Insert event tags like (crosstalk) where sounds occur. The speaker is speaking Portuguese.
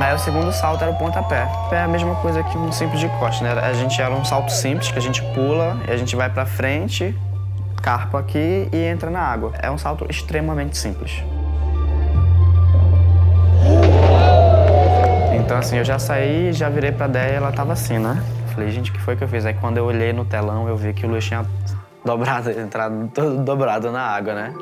Aí o segundo salto era o pontapé. É a mesma coisa que um simples de costa, né? A gente era um salto simples, que a gente pula e a gente vai pra frente, carpa aqui e entra na água. É um salto extremamente simples. Então, assim, eu já saí, já virei pra Déia e ela tava assim, né? Falei, gente, o que foi que eu fiz? Aí, quando eu olhei no telão, eu vi que o Luiz tinha dobrado, (laughs) entrado todo dobrado na água, né?